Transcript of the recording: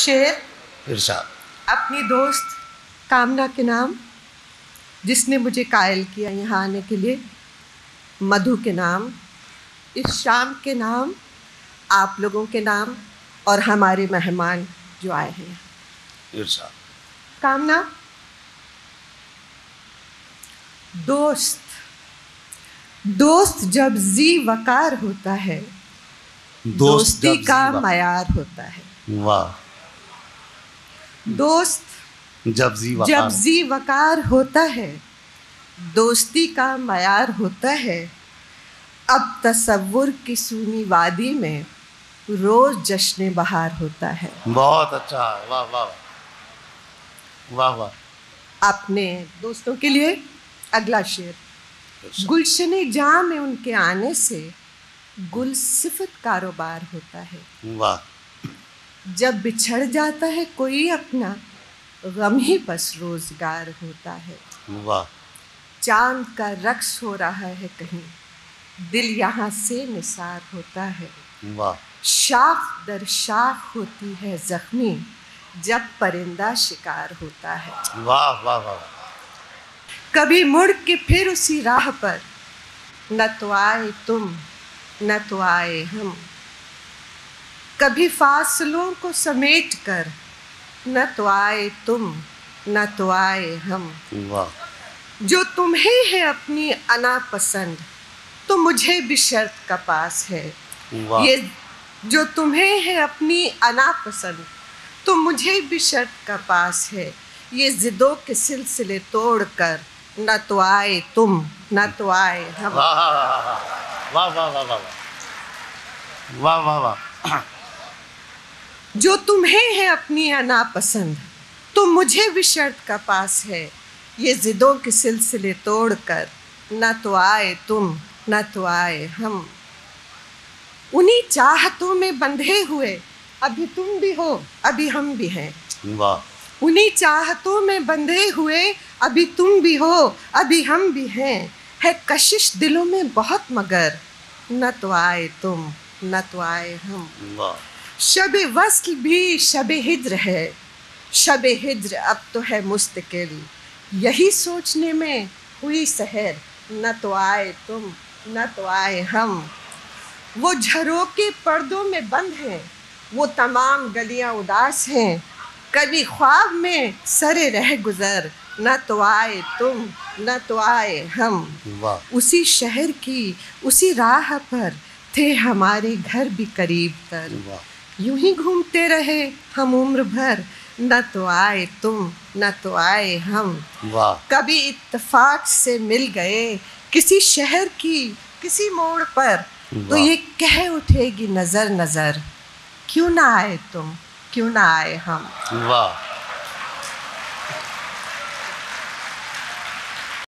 शेर इरशाद अपनी दोस्त कामना के नाम जिसने मुझे कायल किया यहाँ आने के लिए मधु के नाम इस शाम के नाम आप लोगों के नाम और हमारे मेहमान जो आए हैं। कामना दोस्त। दोस्त जब जी वकार होता है दोस्ती का मयार होता है। वाह। दोस्त जब जी वकार। जब जी वकार होता है दोस्ती का मयार होता है। अब तसव्वुर की सूनी वादी में रोज जश्न बहार होता है। बहुत अच्छा वाह वाह वाह। वाह अपने दोस्तों के लिए अगला शेर। गुलशन जहाँ में उनके आने से गुल सिफत कारोबार होता है। वाह। जब बिछड़ जाता है कोई अपना गम ही बस रोज़गार होता है। वाह। चाँद का रक्स हो रहा है कहीं दिल यहाँ से निसार होता है। वाह। शाख दर शाख होती है जख्मी जब परिंदा शिकार होता है। वाह वाह वाह। कभी मुड़ के फिर उसी राह पर न तो आए तुम न तो आए हम। कभी फासलों को समेट कर न तो आए तुम न तो आए हम। जो तुम्हें है अपनी अना पसंद तो मुझे भी शर्त का पास है। ये जो तुम्हें है अपनी अना पसंद तो मुझे भी शर्त का पास है। ये जिदों के सिलसिले तोड़ कर न तो आए तुम न तो आए हम। वाह वाह वाह वाह वाह वाह वाह वाह वाह। जो तुम्हें है अपनी अना पसंद तो मुझे भी शर्त का पास है। ये जिदों के सिलसिले तोड़ कर न तो आए तुम न तो आए हम। उन्हीं चाहतों में बंधे हुए अभी तुम भी हो अभी हम भी हैं। वाह। उन्हीं चाहतों में बंधे हुए अभी तुम भी हो अभी हम भी हैं। है कशिश दिलों में बहुत मगर न तो आए तुम न तो आए हम। वाह। शब वस्ल भी शब हिज्र है। शब हिज्र अब तो है मुस्तकिल। यही सोचने में हुई सहर। न तो आए तुम न तो आए हम। वो झरोके पर्दों में बंद हैं। वो तमाम गलियाँ उदास हैं। कभी ख्वाब में सरे रह गुजर। न तो आए तुम न तो आए हम। उसी शहर की उसी राह पर थे हमारे घर भी करीब तर वाह। यूँ ही घूमते रहे हम उम्र भर। न तो आए तुम न तो आए हम। वाह। कभी इत्तेफाक से मिल गए किसी शहर की किसी मोड़ पर। तो ये कह उठेगी नज़र नज़र क्यों ना आए तुम क्यों ना आए हम। वाह।